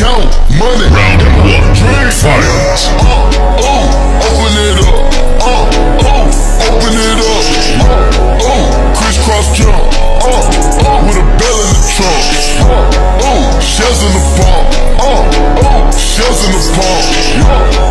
count money. Round one, drink. fight. Uh, oh, open it up. Uh, oh, open it up. Uh, oh, crisscross jump. Uh, oh, with a bell in the trunk. Uh, oh, shells in the palm. Uh, oh, shells in the palm. Uh.